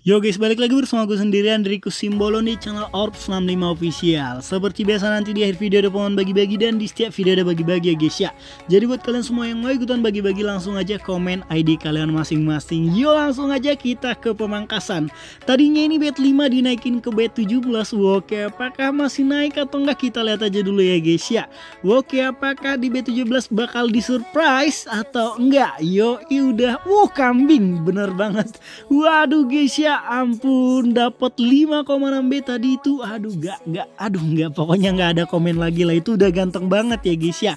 Yo guys, balik lagi bersama gue sendirian dari Simbolo di channel Orb 65 Official. Seperti biasa nanti di akhir video ada pengumuman bagi-bagi dan di setiap video ada bagi-bagi ya guys ya. Jadi buat kalian semua yang mau ikutan bagi-bagi langsung aja komen ID kalian masing-masing. Yo langsung aja kita ke pemangkasan. Tadinya ini bet 5 dinaikin ke bet 17 Oke apakah masih naik atau enggak? Kita lihat aja dulu ya guys ya. Oke apakah di bet 17 bakal di surprise atau enggak? Yo udah, wuh kambing. Bener banget. Waduh guys ya ya ampun dapat 5,6 B tadi itu. Aduh gak gak aduh nggak. Pokoknya nggak ada komen lagi lah. Itu udah ganteng banget ya guys ya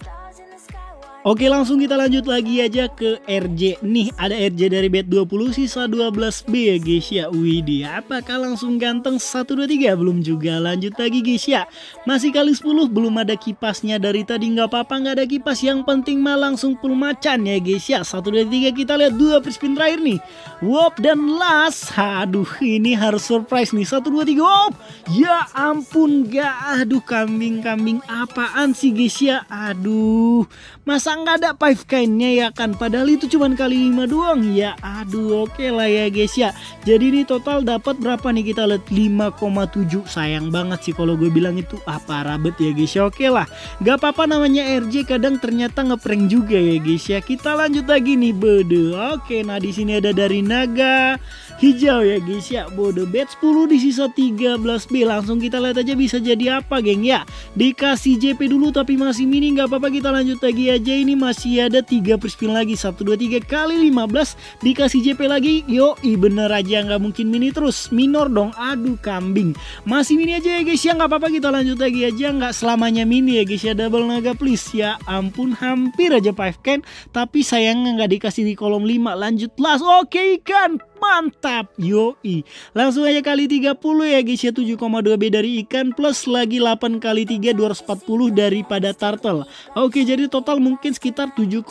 Oke langsung kita lanjut lagi aja ke RJ Nih ada RJ dari bet 20 sisa 12B ya guys ya Widih apakah langsung ganteng? 1, 2, 3 Belum juga. Lanjut lagi guys ya Masih kali 10 belum ada kipasnya dari tadi. Nggak apa-apa nggak ada kipas. Yang penting mah langsung full macan ya guys ya 1, 2, 3 kita lihat dua spin terakhir nih. Wop dan last Aduh ini harus surprise nih. 1, 2, 3 Wop. Ya ampun gak Aduh kambing-kambing apaan sih guys ya Aduh Masa nggak ada five kind-nya ya kan? Padahal itu cuma kali 5 doang. Ya aduh oke okay lah ya guys ya. Jadi ini total dapat berapa nih kita lihat? 5,7 sayang banget sih kalau gue bilang itu. Apa rabet ya guys ya. Oke okay lah. Gak apa-apa namanya RJ kadang ternyata ngeprank juga ya guys ya. Kita lanjut lagi nih bede oke okay, nah di sini ada dari naga hijau ya guys ya. Bode bet 10 di sisa 13B langsung kita lihat aja bisa jadi apa geng ya. Dikasih JP dulu tapi masih mini nggak apa-apa kita lanjut lagi aja ini masih ada 3 perspin lagi. 1 2 3 kali 15 dikasih JP lagi. Yo i bener aja nggak mungkin mini terus. Minor dong aduh kambing. Masih mini aja ya guys. Ya nggak apa-apa kita lanjut lagi aja. Nggak selamanya mini ya guys ya. Double naga please. Ya ampun hampir aja 5 can tapi sayangnya nggak dikasih di kolom 5 lanjut last. Oke ikan mantap yoi. Langsung aja kali 30 ya guys ya. 7,2B dari ikan plus lagi 8 kali 3 240 daripada turtle. Oke jadi total mungkin sekitar 7,5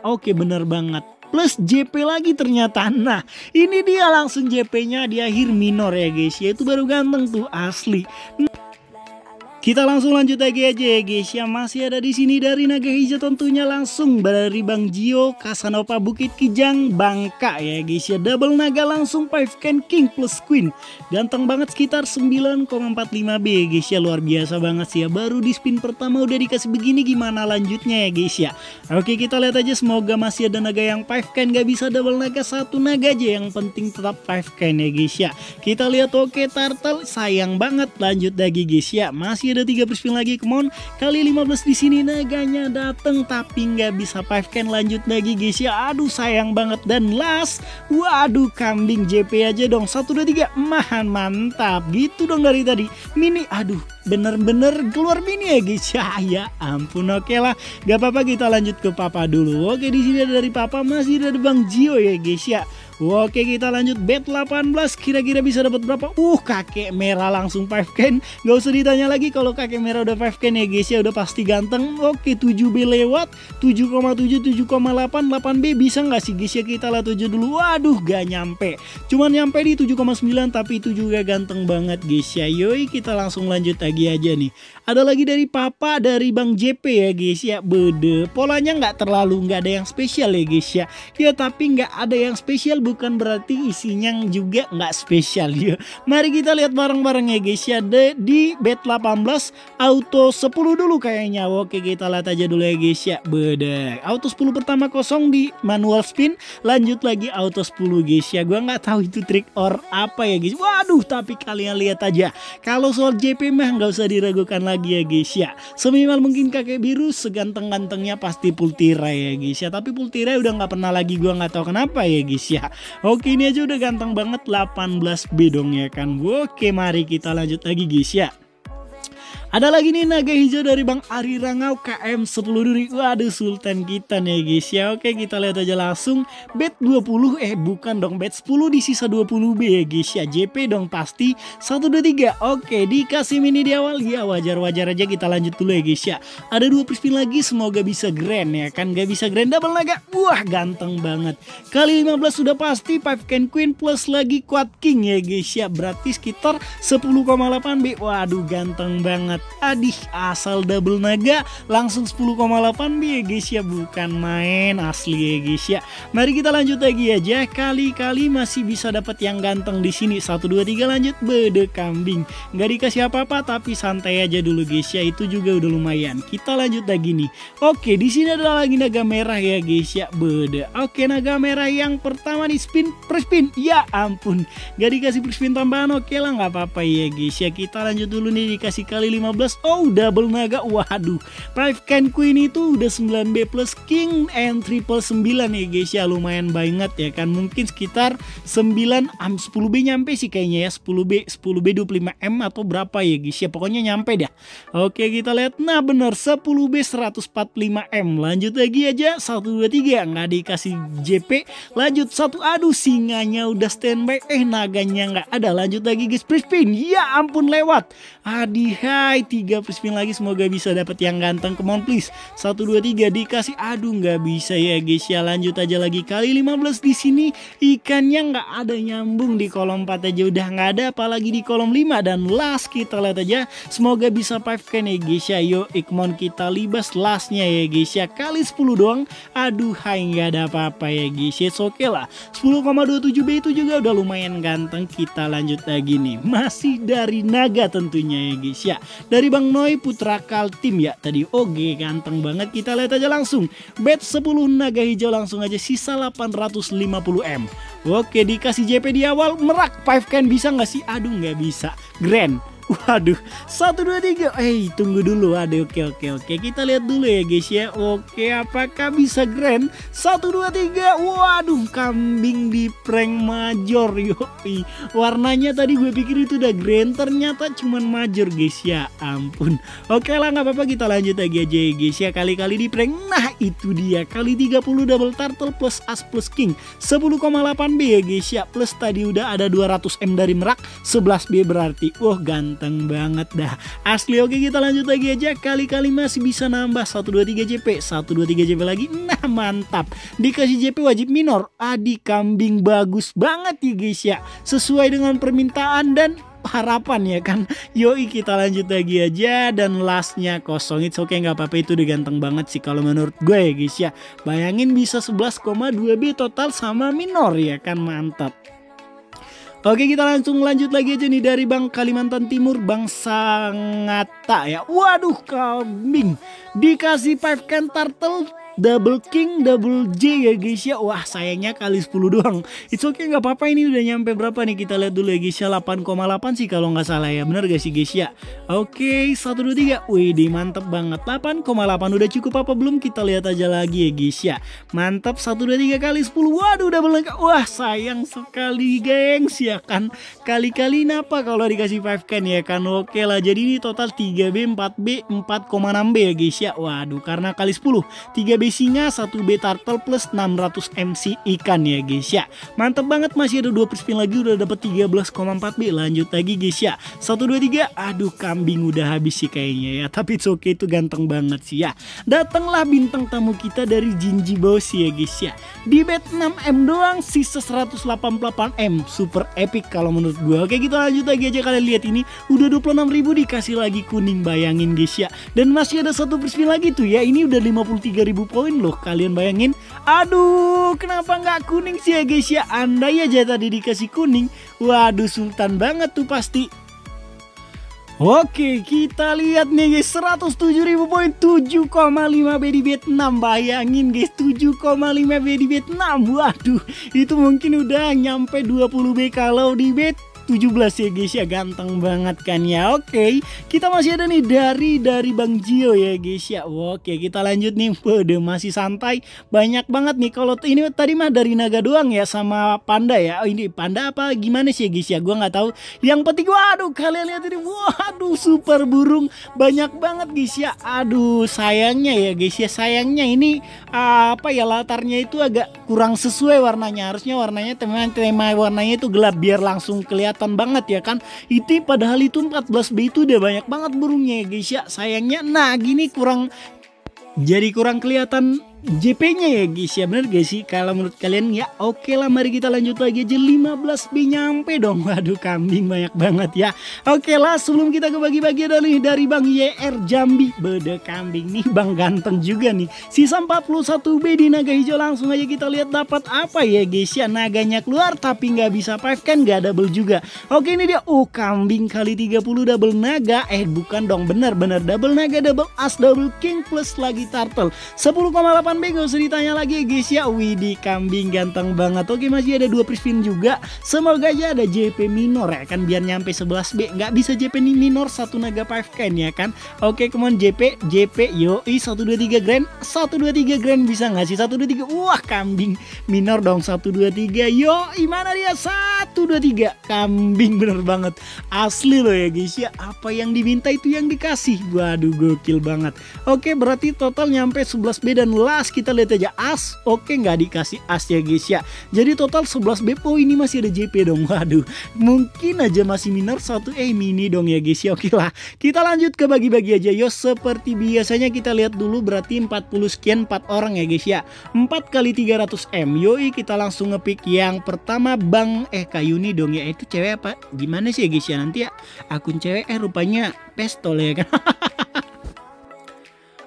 oke bener banget. Plus JP lagi ternyata. Nah ini dia langsung JP nya di akhir minor ya guys ya. Itu baru ganteng tuh asli kita langsung lanjut lagi aja ya guys. Ya masih ada di sini dari Naga Hijau tentunya langsung dari Bang Jio Kasanova Bukit Kijang Bangka ya guys ya. Double naga langsung 5 can king plus queen. Ganteng banget sekitar 9,45B ya guys ya. Luar biasa banget sih ya. Baru di spin pertama udah dikasih begini gimana lanjutnya ya guys ya? Oke kita lihat aja semoga masih ada naga yang 5 can. Gak bisa double naga satu naga aja yang penting tetap 5 can ya guys ya. Kita lihat oke turtle sayang banget. Lanjut lagi guys ya. Masih ada tiga perspin lagi come on. Kali 15 di sini naganya dateng tapi nggak bisa 5 can lanjut lagi guys ya. Aduh sayang banget. Dan last waduh kambing JP aja dong. 1 2 3 mahan mantap. Gitu dong dari tadi. Mini aduh bener-bener keluar mini ya guys. Ya ya ampun oke okay lah. Gak apa-apa kita lanjut ke papa dulu. Oke di sini ada dari papa masih ada bang Jio ya guys ya. Oke kita lanjut. Bet 18 kira-kira bisa dapat berapa? Uh kakek merah langsung 5 can. Gak usah ditanya lagi kalau kakek merah udah 5 can ya guys ya. Udah pasti ganteng. Oke 7B lewat. 7,7 7,8 8B bisa nggak sih guys ya? Kita lah 7 dulu. Waduh gak nyampe. Cuman nyampe di 7,9 tapi itu juga ganteng banget guys ya. Yoi kita langsung lanjut lagi aja nih Ada lagi dari papa dari Bang JP ya guys ya Bede polanya nggak terlalu nggak ada yang spesial ya guys ya Ya tapi nggak ada yang spesial bukan berarti isinya juga nggak spesial ya. Mari kita lihat bareng-bareng ya guys ya. De, di bet 18 auto 10 dulu kayaknya. Oke kita lihat aja dulu ya guys ya. Beda. Auto 10 pertama kosong di manual spin. Lanjut lagi auto 10 guys ya. Gua nggak tahu itu trik or apa ya guys. Waduh tapi kalian lihat aja. Kalau soal JP mah nggak usah diragukan lagi ya guys ya. Seminimal mungkin kakek biru seganteng-gantengnya pasti Pultira ya guys ya. Tapi Pultira udah nggak pernah lagi gua nggak tahu kenapa ya guys ya. Oke ini aja udah ganteng banget 18B dong ya kan Oke mari kita lanjut lagi guys ya ada lagi nih naga hijau dari Bang Ari Rangau KM 10 duri. Waduh sultan kita nih guys ya. Oke kita lihat aja langsung. Bet 20 eh bukan dong bet 10 di sisa 20B ya guys ya. JP dong pasti 1 2 3. Oke dikasih mini di awal ya wajar-wajar aja kita lanjut dulu ya guys ya. Ada dua perspin lagi semoga bisa grand ya kan. Gak bisa grand double naga. Wah ganteng banget. Kali 15 sudah pasti 5 can queen plus lagi quad king ya guys ya. Berarti sekitar 10,8B. Waduh ganteng banget Adih asal double naga langsung 10,8 B ya guys ya bukan main asli ya guys ya. Mari kita lanjut lagi aja kali-kali masih bisa dapat yang ganteng di sini. 1 2 3 lanjut. Bede kambing. Gak dikasih apa-apa tapi santai aja dulu guys ya itu juga udah lumayan. Kita lanjut lagi nih. Oke di sini adalah lagi naga merah ya guys ya bede. Oke naga merah yang pertama nih spin per spin. Ya ampun. Gak dikasih per spin tambahan? Oke lah nggak apa-apa ya guys ya kita lanjut dulu nih dikasih kali 15 Oh double naga Waduh. Five Can Queen itu udah 9B plus King and triple 9 ya guys ya. Lumayan banget ya kan Mungkin sekitar 9 um, 10B nyampe sih kayaknya ya 10B 10B 25M atau berapa ya guys ya. Pokoknya nyampe dah Oke kita lihat. Nah bener 10B 145M Lanjut lagi aja 123 Nggak dikasih JP Lanjut satu Aduh singanya udah standby. Eh naganya nggak ada. Lanjut lagi guys Prispin Ya ampun lewat. Adihai 3 spin lagi. Semoga bisa dapat yang ganteng. Come on please. 1 2 3 dikasih. Aduh nggak bisa ya guys ya. Lanjut aja lagi. Kali 15 di sini ikannya nggak ada nyambung di kolom 4 aja. Udah nggak ada apalagi di kolom 5 dan last kita lihat aja. Semoga bisa 5 can ya guys ya. Yuk ikmon kita libas lastnya ya guys ya. Kali 10 doang. Aduh hai nggak ada apa-apa ya guys ya. Oke lah. 10,27B itu juga udah lumayan ganteng. Kita lanjut lagi nih. Masih dari naga tentunya ya guys ya dari Bang Noy Putra Kaltim ya. Tadi oke ganteng banget. Kita lihat aja langsung. Bet 10 naga hijau langsung aja sisa 850M oke dikasih JP di awal merak. 5 can bisa nggak sih? Aduh nggak bisa. Grand Waduh, satu dua tiga. Eh, tunggu dulu. Aduh, oke oke oke. Kita lihat dulu ya guys ya. Oke, apakah bisa grand? Satu dua tiga. Waduh, kambing di prank major. Yoi. Warnanya tadi gue pikir itu udah grand, ternyata cuman major guys ya. Ampun. Oke lah, nggak apa-apa kita lanjut lagi aja ya guys ya. Kali-kali di prank. Nah, itu dia. Kali 30 double turtle plus as plus king. 10,8 B ya guys ya. Plus tadi udah ada 200 M dari merak. 11 B berarti. Wah, ganteng ganteng banget dah. Asli oke kita lanjut lagi aja. Kali-kali masih bisa nambah 1, 2, 3 JP 1, 2, 3 JP lagi. Nah mantap. Dikasih JP wajib minor. Adi kambing bagus banget ya guys ya. Sesuai dengan permintaan dan harapan ya kan? Yoi kita lanjut lagi aja. Dan lastnya kosong. It's okay nggak apa-apa. Itu udah ganteng banget sih Kalau menurut gue ya guys ya. Bayangin bisa 11,2B total sama minor ya kan? Mantap Oke kita langsung lanjut lagi aja nih dari Bang Kalimantan Timur Bang Sangata ya. Waduh kambing. Dikasih 5 can turtle double king double J ya guys ya. Wah sayangnya kali 10 doang. It's okay nggak apa-apa. Ini udah nyampe berapa nih? Kita lihat dulu ya guys ya. 8,8 sih kalau nggak salah ya. Bener gak sih guys ya? Oke 1, 2, 3 Wih mantep banget. 8,8 udah cukup apa belum? Kita lihat aja lagi ya guys ya. Mantap 1, 2, 3 kali 10 Waduh udah lengkap Wah sayang sekali gengs ya kan? Kali-kali napa kalau dikasih 5 can ya kan? Oke lah jadi ini total 3B 4B 4,6B ya guys ya. Waduh karena kali 10 3B singa, 1B turtle plus 600 MC ikan ya guys ya. Mantap banget masih ada 2 spin lagi udah dapat 13,4B. Lanjut lagi guys ya. 1 2 3. Aduh kambing udah habis sih kayaknya ya. Tapi it's okay itu ganteng banget sih ya. Datanglah bintang tamu kita dari Jinji Boss ya guys ya. Di bet 6M doang sisa 188M. Super epic kalau menurut gue. Oke kita lanjut lagi aja kalian lihat ini. Udah 26.000 dikasih lagi kuning bayangin guys ya. Dan masih ada satu spin lagi tuh ya. Ini udah 53.000 poin loh kalian bayangin. Aduh kenapa nggak kuning sih ya guys ya? Anda ya aja tadi dikasih kuning. Waduh sultan banget tuh pasti. Oke kita lihat nih guys. 107 ribu poin. 7,5 B di bet 6 Bayangin guys. 7,5 B di bet 6 Waduh itu mungkin udah nyampe 20 B kalau di bet 17 ya guys ya. Ganteng banget kan ya? Oke kita masih ada nih dari dari Bang Jio ya guys ya. Oke kita lanjut nih. Waduh masih santai. Banyak banget nih. Kalau ini tadi mah dari naga doang ya sama panda ya. Oh, Ini panda apa gimana sih ya guys ya? Gue nggak tahu. Yang penting waduh kalian lihat ini. Waduh super burung. Banyak banget guys ya. Aduh sayangnya ya guys ya. Sayangnya ini apa ya latarnya itu agak kurang sesuai warnanya. Harusnya warnanya tema, tema warnanya itu gelap. Biar langsung kelihatan kelihatan banget ya kan? Itu padahal itu 14B itu udah banyak banget burungnya ya guys ya. Sayangnya nah gini kurang jadi kurang kelihatan JP-nya ya guys ya. Bener gak sih? Kalau menurut kalian ya oke lah mari kita lanjut lagi. Aja 15 B nyampe dong. Waduh kambing banyak banget ya. Oke lah sebelum kita ke bagi-bagi dari dari Bang YR Jambi. Beda kambing nih Bang ganteng juga nih. Sisa 41 B di naga hijau. Langsung aja kita lihat dapat apa ya guys ya. Naganya keluar tapi nggak bisa 5 kan nggak double juga. Oke ini dia. Oh kambing kali 30 double naga. Eh bukan dong. Bener-bener double naga double as double king plus lagi turtle. 10,8 B gak usah ditanya lagi. Guys ya Widih kambing ganteng banget. Oke masih ada dua prispin juga. Semoga aja ada JP minor ya kan? Biar nyampe 11B Gak bisa JP minor satu naga 5 kan ya kan? Oke kemudian JP JP yoi 123 grand. 123 grand bisa gak sih? 123 Wah kambing minor dong. 123 Yoi mana dia? 123 Kambing bener banget. Asli loh ya guys ya. Apa yang diminta itu yang dikasih. Waduh gokil banget. Oke berarti total nyampe 11B dan last as kita lihat aja. As oke nggak dikasih as ya guys ya. Jadi total 11 B oh ini masih ada JP dong. Waduh mungkin aja masih minor satu eh mini dong ya guys ya. Oke lah kita lanjut ke bagi-bagi aja yo. Seperti biasanya kita lihat dulu berarti 40 sekian 4 orang ya guys ya. 4 kali 300 M yoi kita langsung ngepick yang pertama Bang eh Kayuni dong ya. Itu cewek apa? Gimana sih ya guys ya? Nanti ya akun cewek eh rupanya pestol ya kan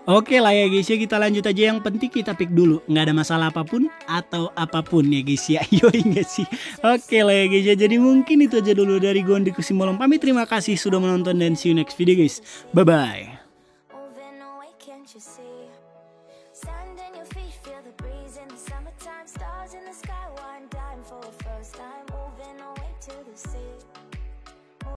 Oke lah ya guys ya. Kita lanjut aja. Yang penting kita pick dulu. Nggak ada masalah apa pun atau apa pun ya guys ya. Yoi nggak sih? Oke lah ya guys ya. Jadi mungkin itu aja dulu dari Gondi Kusimolong pamit. Terima kasih sudah menonton dan see you next video guys. Bye bye